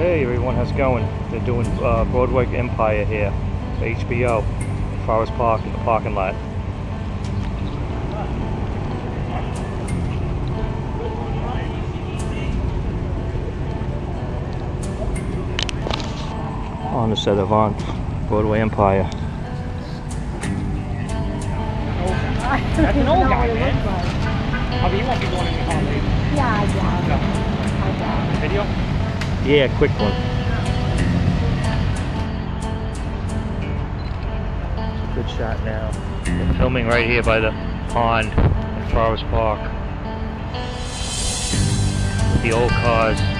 Hey everyone, how's it going? They're doing uh, Boardwalk Empire here, HBO, Forest Park in the parking lot. On the set of on Boardwalk Empire. That's an old guy, man. I mean, you won't be going in Yeah, quick one. Good shot now. We're filming right here by the pond in Forest Park. With the old cars.